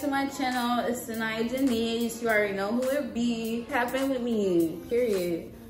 to my channel. It's Saniyah Denise. You already know who it be. Happen with me, period.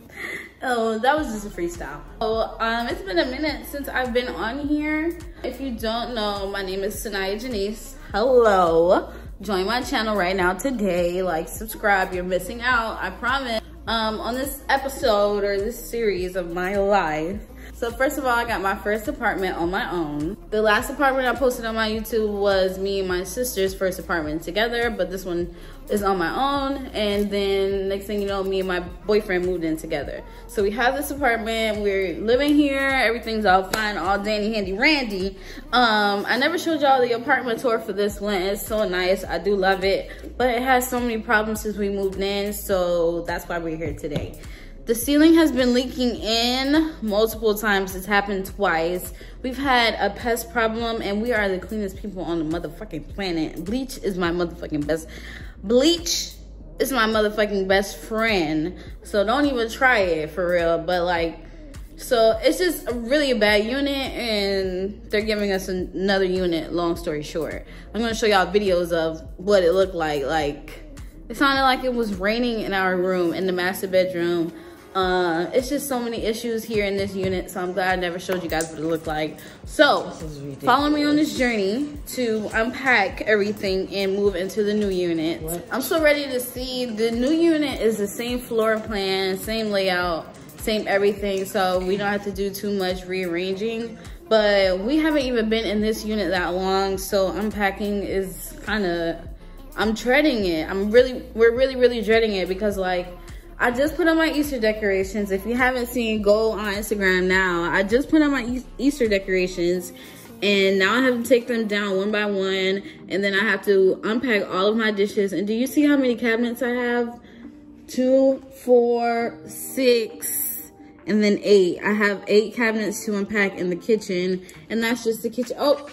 Oh, that was just a freestyle. Oh, um, it's been a minute since I've been on here. If you don't know, my name is Saniyah Janice. Hello. Join my channel right now today. Like, subscribe. You're missing out. I promise. Um, on this episode or this series of my life, so first of all, I got my first apartment on my own. The last apartment I posted on my YouTube was me and my sister's first apartment together, but this one is on my own. And then next thing you know, me and my boyfriend moved in together. So we have this apartment, we're living here, everything's all fine, all dandy, handy, randy. Um, I never showed y'all the apartment tour for this one. It's so nice, I do love it. But it has so many problems since we moved in, so that's why we're here today. The ceiling has been leaking in multiple times. It's happened twice. We've had a pest problem and we are the cleanest people on the motherfucking planet. Bleach is my motherfucking best. Bleach is my motherfucking best friend. So don't even try it for real. But like, so it's just a really a bad unit and they're giving us another unit, long story short. I'm gonna show y'all videos of what it looked like. Like, it sounded like it was raining in our room, in the master bedroom. Uh, it's just so many issues here in this unit, so I'm glad I never showed you guys what it looked like. So, follow me on this journey to unpack everything and move into the new unit. What? I'm so ready to see. The new unit is the same floor plan, same layout, same everything, so we don't have to do too much rearranging. But we haven't even been in this unit that long, so unpacking is kind of, I'm dreading it. I'm really, we're really, really dreading it because like, I just put on my Easter decorations. If you haven't seen, go on Instagram now. I just put on my Easter decorations and now I have to take them down one by one and then I have to unpack all of my dishes. And do you see how many cabinets I have? Two, four, six, and then eight. I have eight cabinets to unpack in the kitchen and that's just the kitchen. Oh,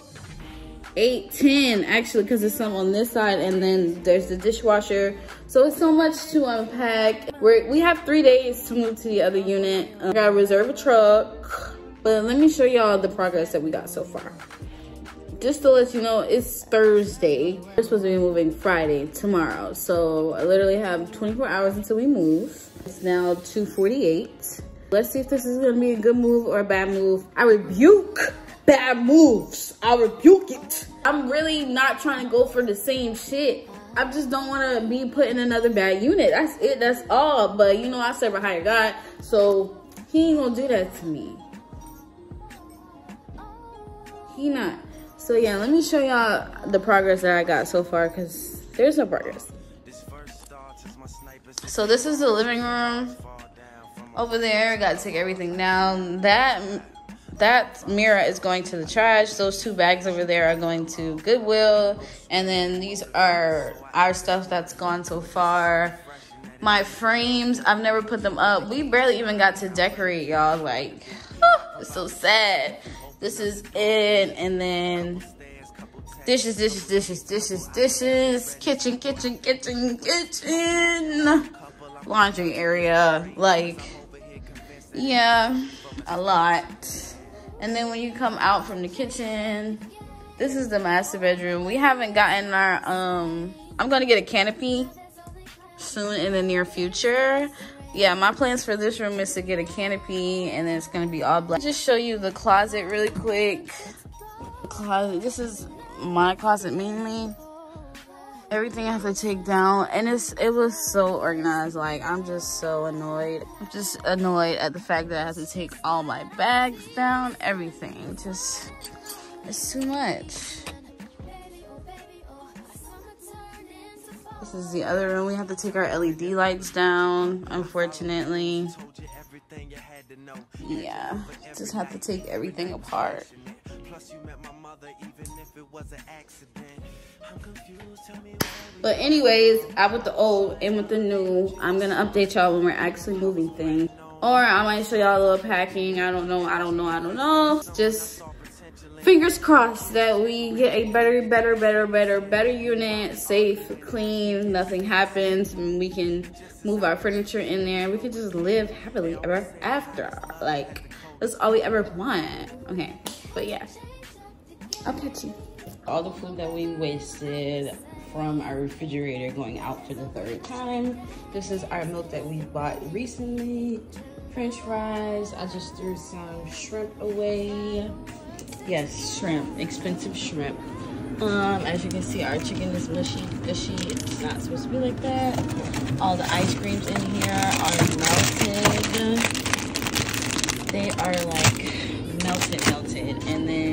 eight, ten actually, because there's some on this side and then there's the dishwasher. So it's so much to unpack. We're, we have three days to move to the other unit. Um, I gotta reserve a truck, but let me show y'all the progress that we got so far. Just to let you know, it's Thursday. We're supposed to be moving Friday, tomorrow. So I literally have 24 hours until we move. It's now 2.48. Let's see if this is gonna be a good move or a bad move. I rebuke bad moves. I rebuke it. I'm really not trying to go for the same shit. I just don't want to be put in another bad unit. That's it. That's all. But you know, I serve a higher God, so he ain't gonna do that to me. He not. So yeah, let me show y'all the progress that I got so far, cause there's no progress. So this is the living room. Over there, I got to take everything down. That that mirror is going to the trash. Those two bags over there are going to Goodwill. And then these are our stuff that's gone so far. My frames, I've never put them up. We barely even got to decorate, y'all. Like, oh, it's so sad. This is it. And then dishes, dishes, dishes, dishes, dishes. Kitchen, kitchen, kitchen, kitchen. Laundry area. Like, yeah, a lot. And then when you come out from the kitchen, this is the master bedroom. We haven't gotten our, um, I'm gonna get a canopy soon in the near future. Yeah, my plans for this room is to get a canopy and then it's gonna be all black. Just show you the closet really quick. Closet, this is my closet mainly everything I have to take down and it's it was so organized. Like I'm just so annoyed I'm just annoyed at the fact that I have to take all my bags down everything. Just it's too much. This is the other room. We have to take our LED lights down unfortunately. Yeah just have to take everything apart but anyways, out with the old and with the new, I'm gonna update y'all when we're actually moving things. Or I might show y'all a little packing. I don't know, I don't know, I don't know. Just fingers crossed that we get a better, better, better, better, better unit, safe, clean, nothing happens, and we can move our furniture in there. We can just live happily ever after. Like, that's all we ever want. Okay, but yeah, I'll catch you. All the food that we wasted from our refrigerator going out for the third time. This is our milk that we bought recently. French fries. I just threw some shrimp away. Yes, shrimp, expensive shrimp. Um, as you can see, our chicken is mushy, fishy. It's not supposed to be like that. All the ice creams in here are melted. They are like melted, melted. And then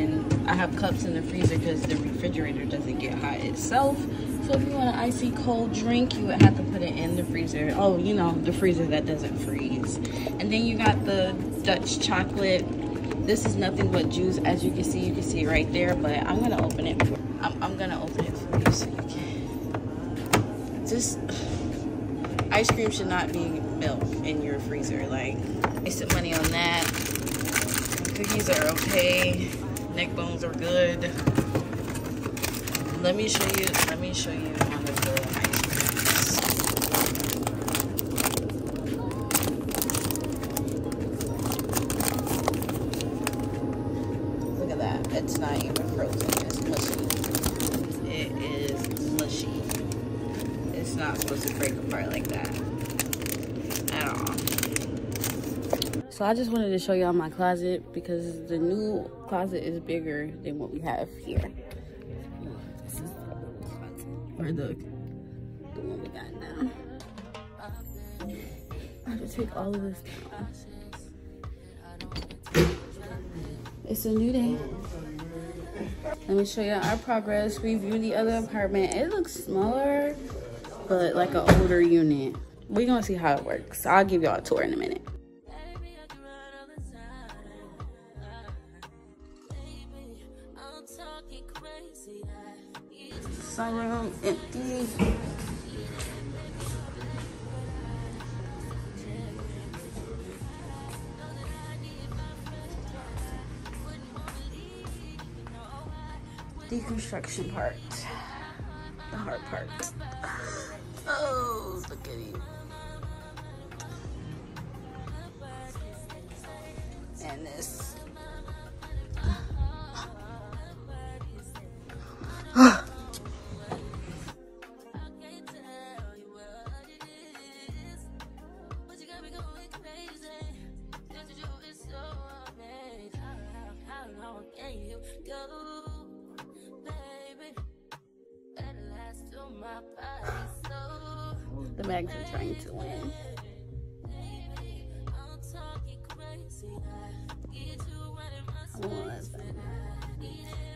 I have cups in the freezer because the refrigerator doesn't get hot itself. So if you want an icy cold drink, you would have to put it in the freezer. Oh, you know, the freezer that doesn't freeze. And then you got the Dutch chocolate. This is nothing but juice. As you can see, you can see right there, but I'm gonna open it. For, I'm, I'm gonna open it for you so you can. Just, ice cream should not be milk in your freezer. Like, I wasted money on that. Cookies are okay. Neck bones are good. Let me show you let me show you one of the ice creams look at that it's not even frozen it's mushy it is mushy it's not supposed to break apart like that at all so I just wanted to show y'all my closet because the new closet is bigger than what we have here or the, the one we got now. I have to take all of this down. It's a new day. Let me show y'all our progress. We view the other apartment. It looks smaller, but like an older unit. We're gonna see how it works. I'll give y'all a tour in a minute. Sunroom empty. Deconstruction part. The hard part. Oh, look at you. And this.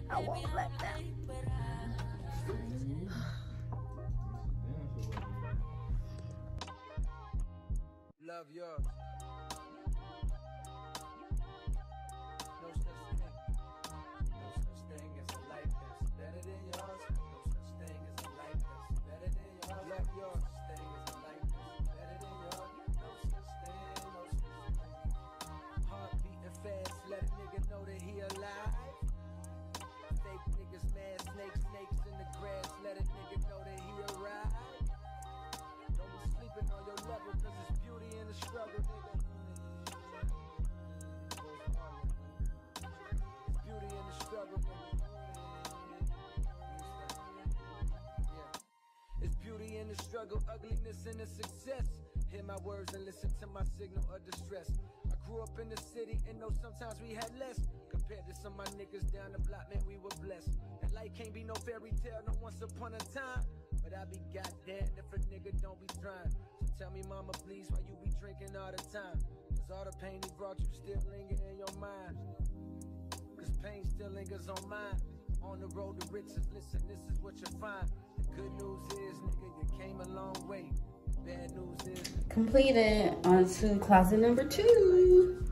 I won't let them. Love yours. Struggle, ugliness, and the success. Hear my words and listen to my signal of distress. I grew up in the city and know sometimes we had less. Compared to some of my niggas down the block, man, we were blessed. And life can't be no fairy tale, no once upon a time. But I be goddamn if a nigga don't be trying. So tell me, mama, please, why you be drinking all the time? Cause all the pain he brought you still linger in your mind. Cause pain still lingers on mine. On the road to riches, listen, this is what you find. The good news is, nigga, you came a long way. Bad news is completed. On to closet number two.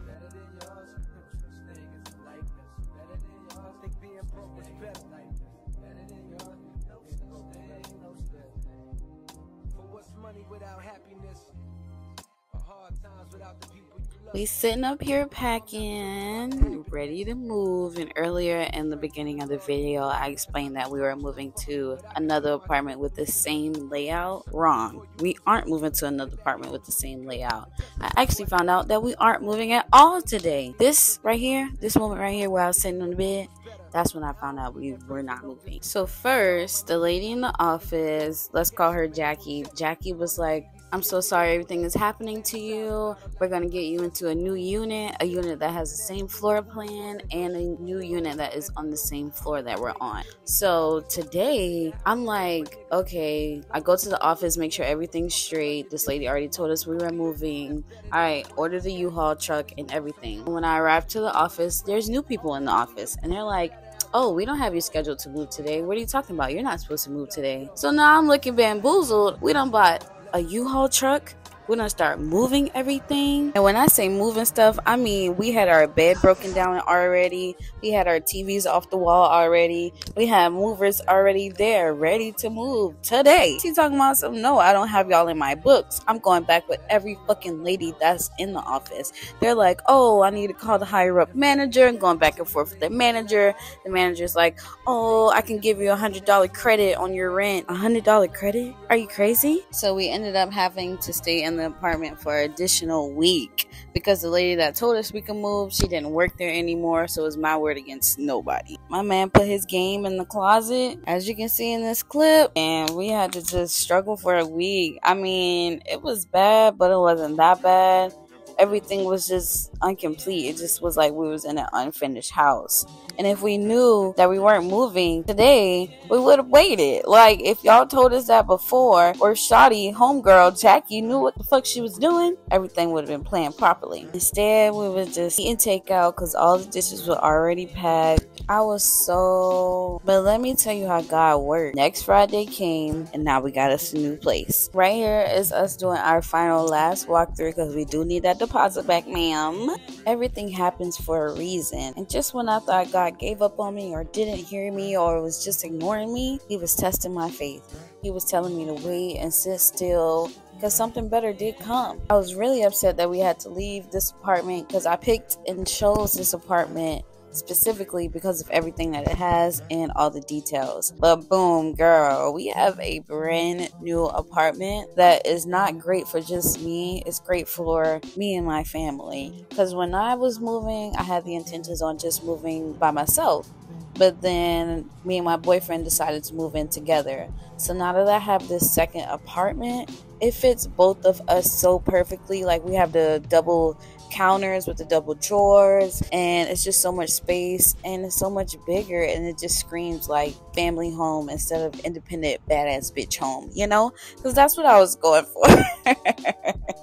We sitting up here packing, ready to move. And earlier in the beginning of the video, I explained that we were moving to another apartment with the same layout. Wrong. We aren't moving to another apartment with the same layout. I actually found out that we aren't moving at all today. This right here, this moment right here where I was sitting on the bed, That's when I found out we were not moving. So first, the lady in the office, let's call her Jackie. Jackie was like, I'm so sorry everything is happening to you. We're going to get you into a new unit, a unit that has the same floor plan, and a new unit that is on the same floor that we're on. So today, I'm like, okay, I go to the office, make sure everything's straight. This lady already told us we were moving. All right, order the U Haul truck and everything. When I arrive to the office, there's new people in the office, and they're like, oh, we don't have you scheduled to move today. What are you talking about? You're not supposed to move today. So now I'm looking bamboozled. We don't bought a U-Haul truck we're gonna start moving everything. And when I say moving stuff, I mean we had our bed broken down already. We had our TVs off the wall already. We had movers already there, ready to move today. She's talking about some. No, I don't have y'all in my books. I'm going back with every fucking lady that's in the office. They're like, oh, I need to call the higher up manager and going back and forth with the manager. The manager's like, oh, I can give you a hundred dollar credit on your rent. A hundred dollar credit? Are you crazy? So we ended up having to stay in the the apartment for an additional week because the lady that told us we could move, she didn't work there anymore, so it's my word against nobody. My man put his game in the closet, as you can see in this clip, and we had to just struggle for a week. I mean, it was bad, but it wasn't that bad everything was just incomplete. It just was like we was in an unfinished house. And if we knew that we weren't moving today, we would have waited. Like if y'all told us that before, or Shotty, homegirl, Jackie knew what the fuck she was doing, everything would have been planned properly. Instead, we was just eating takeout because all the dishes were already packed. I was so, but let me tell you how God worked. Next Friday came, and now we got us a new place. Right here is us doing our final last walkthrough because we do need that deposit back, ma'am. Everything happens for a reason. And just when I thought God gave up on me or didn't hear me or was just ignoring me, He was testing my faith. He was telling me to wait and sit still because something better did come. I was really upset that we had to leave this apartment because I picked and chose this apartment specifically because of everything that it has and all the details. But boom, girl, we have a brand new apartment that is not great for just me, it's great for me and my family. Because when I was moving, I had the intentions on just moving by myself. But then me and my boyfriend decided to move in together. So now that I have this second apartment, it fits both of us so perfectly. Like we have the double counters with the double drawers and it's just so much space and it's so much bigger and it just screams like family home instead of independent badass bitch home you know? Because that's what i was going for.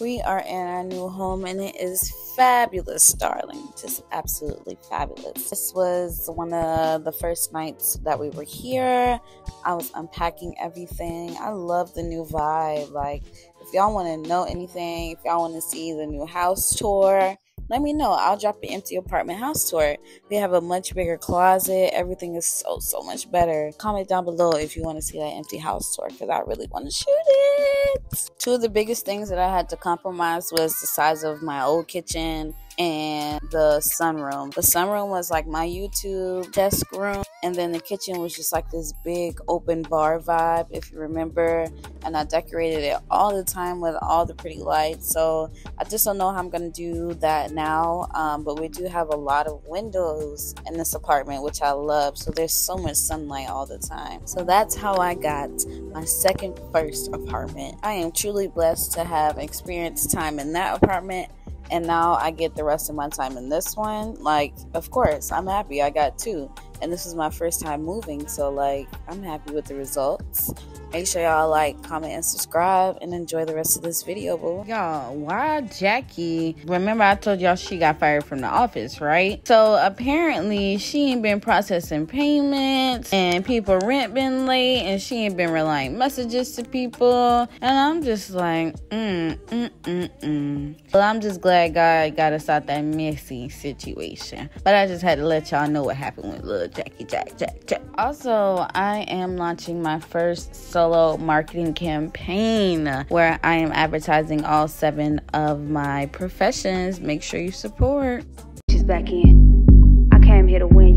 We are in our new home and it is fabulous darling. Just absolutely fabulous. This was one of the first nights that we were here. I was unpacking everything. I love the new vibe like if y'all want to know anything, if y'all want to see the new house tour, let me know. I'll drop an empty apartment house tour. We have a much bigger closet. Everything is so, so much better. Comment down below if you want to see that empty house tour because I really want to shoot it. Two of the biggest things that I had to compromise was the size of my old kitchen and the sunroom. The sunroom was like my YouTube desk room, and then the kitchen was just like this big open bar vibe, if you remember. And I decorated it all the time with all the pretty lights. So I just don't know how I'm gonna do that now. Um, but we do have a lot of windows in this apartment, which I love. So there's so much sunlight all the time. So that's how I got my second first apartment. I am truly blessed to have experienced time in that apartment and now I get the rest of my time in this one. Like, of course, I'm happy. I got two, and this is my first time moving, so like, I'm happy with the results. Make sure y'all like, comment, and subscribe, and enjoy the rest of this video, boo. Y'all, why Jackie? Remember, I told y'all she got fired from the office, right? So apparently, she ain't been processing payments, and people rent been late, and she ain't been relying messages to people. And I'm just like, mm, mm, mm, mm. Well, I'm just glad God got us out that messy situation. But I just had to let y'all know what happened with little Jackie Jack Jack Jack. Also, I am launching my first solo marketing campaign where I am advertising all seven of my professions. Make sure you support. She's back in. I came here to win.